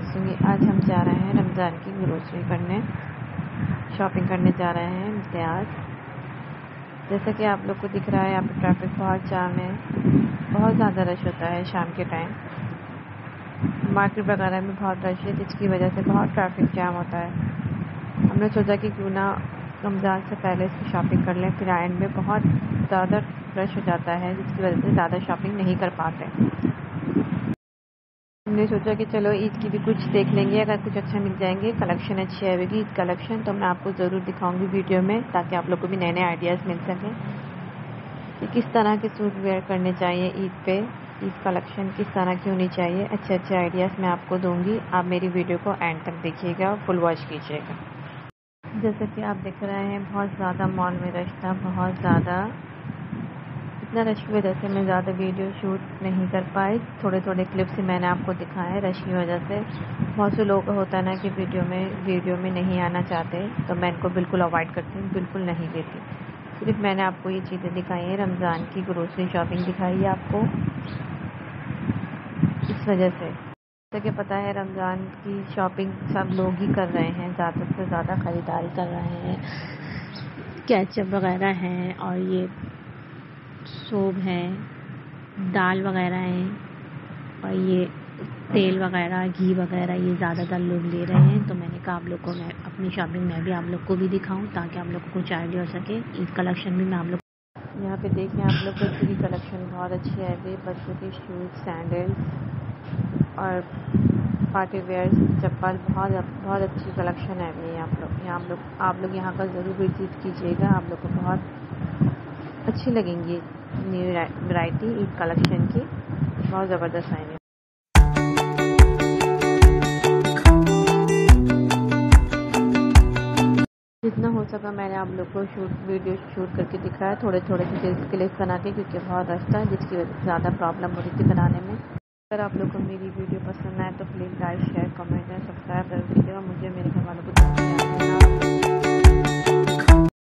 देखेंगे आज हम जा रहे हैं रमज़ान की ग्रोसरी करने शॉपिंग करने जा रहे हैं इम्तियाज़। जैसा कि आप लोग को दिख रहा है, यहाँ पर ट्रैफ़िक बहुत जाम है, बहुत ज़्यादा रश होता है शाम के टाइम मार्केट वगैरह में बहुत रश है, जिसकी वजह से बहुत ट्रैफ़िक जाम होता है। हमने सोचा कि क्यों ना रमज़ान से पहले इसकी शॉपिंग कर लें, फिर एंड में बहुत ज़्यादा रश हो जाता है, जिसकी वजह से ज़्यादा शॉपिंग नहीं कर पाते। हमने सोचा कि चलो ईद की भी कुछ देख लेंगे, अगर कुछ अच्छा मिल जाएँगे। कलेक्शन अच्छी आएगी, ईद कलेक्शन तो मैं आपको ज़रूर दिखाऊँगी वीडियो में, ताकि आप लोग को भी नए नए आइडियाज़ मिल सकें कि किस तरह के सूट वेयर करने चाहिए ईद पे, ईद कलेक्शन किस तरह की होनी चाहिए। अच्छे अच्छे आइडियाज़ मैं आपको दूँगी। आप मेरी वीडियो को एंड तक देखिएगा और फुल वॉच कीजिएगा। जैसा कि आप देख रहे हैं, बहुत ज़्यादा मॉल में रश था, बहुत ज़्यादा इतना रश की वजह से मैं ज़्यादा वीडियो शूट नहीं कर पाई। थोड़े थोड़े क्लिप्स ही मैंने आपको दिखाए रश की वजह से। बहुत से लोग होता है ना कि वीडियो में वीडियो में नहीं आना चाहते तो मैं इनको बिल्कुल अवॉइड करती हूँ, बिल्कुल नहीं देती। सिर्फ़ मैंने आपको ये चीज़ें दिखाई हैं, रमज़ान की ग्रोसरी शॉपिंग दिखाई है आपको। इस वजह से। जैसे कि पता है, रमज़ान की शॉपिंग सब लोग ही कर रहे हैं, ज़्यादा से ज़्यादा ख़रीदारी कर रहे हैं। कैचअप वगैरह हैं और ये सोब हैं, दाल वगैरह है, और ये तेल वगैरह, घी वगैरह, ये ज़्यादातर लोग ले रहे हैं। तो मैंने कहा आप लोग को मैं, अपनी शॉपिंग में भी आप लोग को भी दिखाऊँ, ताकि आप लोग को कुछ आइडिया हो सके। इस कलेक्शन भी मैं आप लोग यहाँ पे देखें आप लोग की कलेक्शन बहुत अच्छी है। बच्चों के शूज़ सैंडल्स और पार्टी वेयर चप्पल, बहुत बहुत अच्छी कलेक्शन है अभी आप लोग यहाँ आप लोग आप लोग यहाँ का ज़रूर विज़िट कीजिएगा। आप लोग को बहुत अच्छी लगेंगी न्यू वैरायटी ईद कलेक्शन की। बहुत ज़बरदस्त आएँगे जितना हो सका मैंने आप लोग को शूट वीडियो शूट करके दिखाया थोड़े थोड़े से चीज़ क्लिप बना के क्योंकि बहुत रश था जिसकी वजह से ज़्यादा प्रॉब्लम हो रही थी बनाने में। अगर आप लोगों को मेरी वीडियो पसंद आए तो please like share comment and subscribe कर दीजिएगा। मुझे मेरे घर वालों को